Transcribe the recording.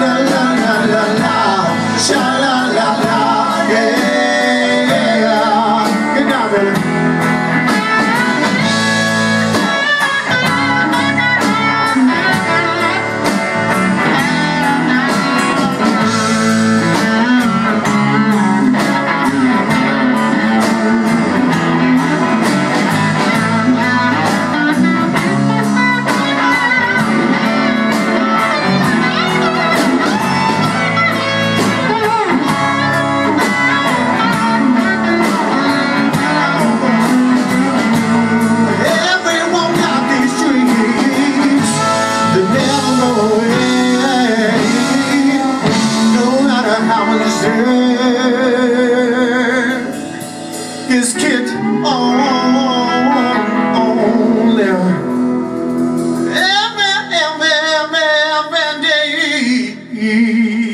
love. is kicked on, on there. Every, every, every, every day.